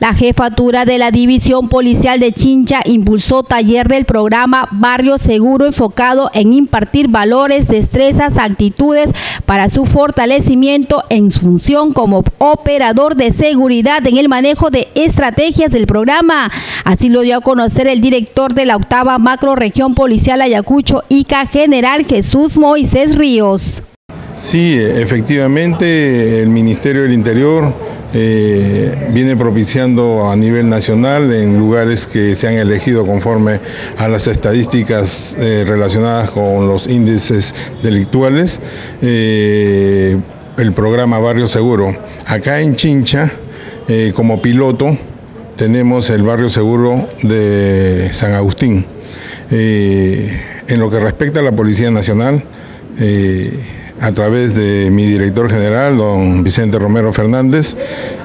La jefatura de la División Policial de Chincha impulsó taller del programa Barrio Seguro enfocado en impartir valores, destrezas, actitudes para su fortalecimiento en su función como operador de seguridad en el manejo de estrategias del programa. Así lo dio a conocer el director de la octava macroregión policial Ayacucho, ICA General Jesús Moisés Ríos. Sí, efectivamente el Ministerio del Interior eh, viene propiciando a nivel nacional en lugares que se han elegido conforme a las estadísticas eh, relacionadas con los índices delictuales, eh, el programa Barrio Seguro. Acá en Chincha, como piloto, tenemos el Barrio Seguro de San Agustín. en lo que respecta a la Policía Nacional, a través de mi director general, don Vicente Romero Fernández,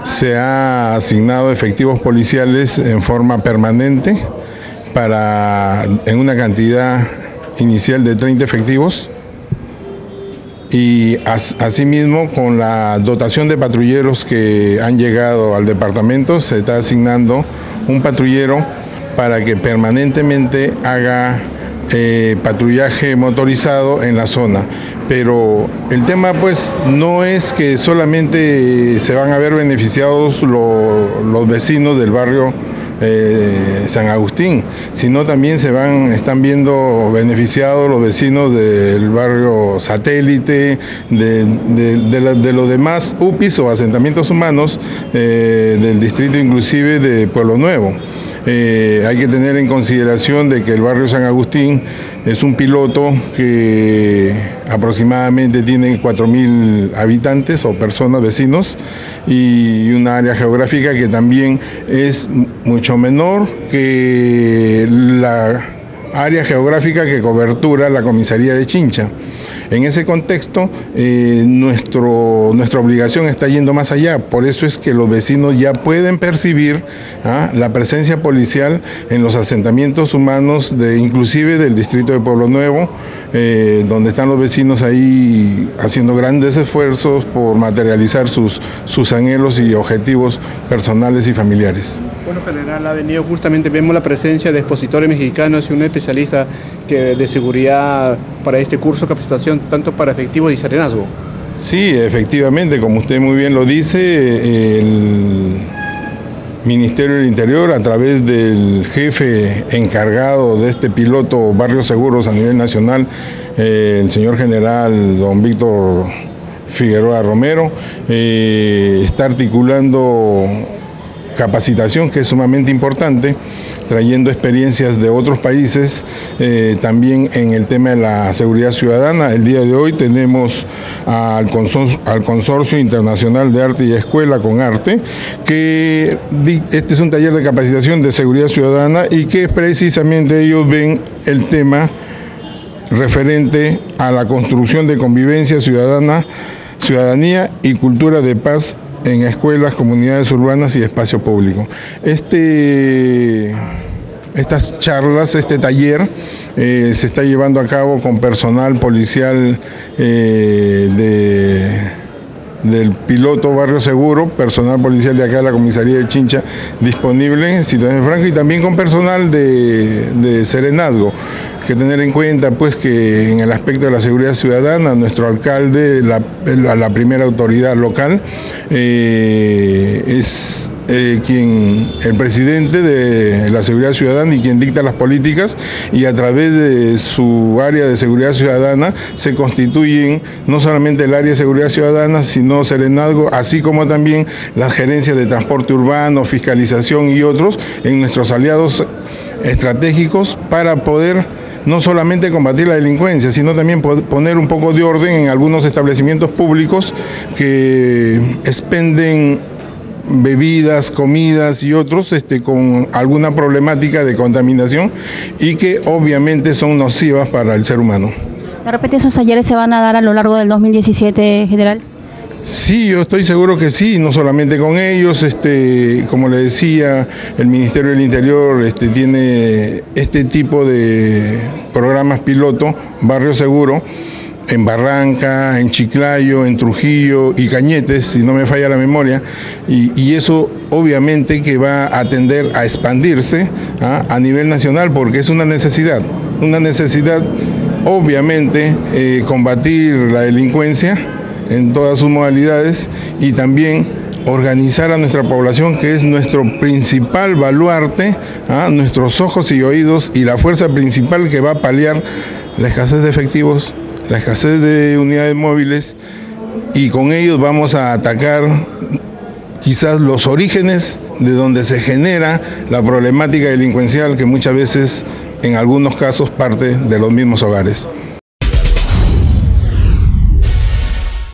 se ha asignado efectivos policiales en forma permanente para, en una cantidad inicial de 30 efectivos y asimismo con la dotación de patrulleros que han llegado al departamento se está asignando un patrullero para que permanentemente haga eh, patrullaje motorizado en la zona. Pero el tema pues no es que solamente se van a ver beneficiados los vecinos del barrio eh, San Agustín, sino también se van, están viendo beneficiados los vecinos del barrio satélite, de, los demás UPIs o asentamientos humanos eh, del distrito inclusive de Pueblo Nuevo. Eh, hay que tener en consideración de que el barrio San Agustín es un piloto que aproximadamente tiene 4.000 habitantes o personas, vecinos, y una área geográfica que también es mucho menor que la área geográfica que cobertura la comisaría de Chincha. En ese contexto, eh, nuestro, nuestra obligación está yendo más allá, por eso es que los vecinos ya pueden percibir ¿ah? la presencia policial en los asentamientos humanos, de, inclusive del distrito de Pueblo Nuevo, eh, donde están los vecinos ahí haciendo grandes esfuerzos por materializar sus, sus anhelos y objetivos personales y familiares. Bueno, general, ha venido justamente, vemos la presencia de expositores mexicanos y un especialista que, de seguridad para este curso de capacitación, tanto para efectivos y serenazgo. Sí, efectivamente, como usted muy bien lo dice, el Ministerio del Interior, a través del jefe encargado de este piloto Barrios Seguros a nivel nacional, eh, el señor general don Víctor Figueroa Romero, eh, está articulando capacitación que es sumamente importante, trayendo experiencias de otros países, eh, también en el tema de la seguridad ciudadana. El día de hoy tenemos al consorcio, al consorcio Internacional de Arte y Escuela con Arte, que este es un taller de capacitación de seguridad ciudadana y que precisamente ellos ven el tema referente a la construcción de convivencia ciudadana, ciudadanía y cultura de paz en escuelas, comunidades urbanas y espacio público. Este, estas charlas, este taller, eh, se está llevando a cabo con personal policial eh, del piloto Barrio Seguro, personal policial de acá de la comisaría de Chincha disponible en situación franco y también con personal de, de Serenazgo que tener en cuenta pues que en el aspecto de la seguridad ciudadana, nuestro alcalde, la, la primera autoridad local, eh, es eh, quien, el presidente de la seguridad ciudadana y quien dicta las políticas y a través de su área de seguridad ciudadana se constituyen no solamente el área de seguridad ciudadana, sino Serenazgo, así como también las gerencias de transporte urbano, fiscalización y otros en nuestros aliados estratégicos para poder no solamente combatir la delincuencia, sino también poner un poco de orden en algunos establecimientos públicos que expenden bebidas, comidas y otros este, con alguna problemática de contaminación y que obviamente son nocivas para el ser humano. ¿De repente esos talleres se van a dar a lo largo del 2017, general? Sí, yo estoy seguro que sí, no solamente con ellos, este, como le decía, el Ministerio del Interior este, tiene este tipo de programas piloto, Barrio Seguro, en Barranca, en Chiclayo, en Trujillo y Cañetes, si no me falla la memoria, y, eso obviamente que va a tender a expandirse ¿ah? a nivel nacional porque es una necesidad, una necesidad obviamente eh, combatir la delincuencia en todas sus modalidades y también organizar a nuestra población, que es nuestro principal baluarte, ¿ah? nuestros ojos y oídos y la fuerza principal que va a paliar la escasez de efectivos, la escasez de unidades móviles y con ellos vamos a atacar quizás los orígenes de donde se genera la problemática delincuencial que muchas veces en algunos casos parte de los mismos hogares.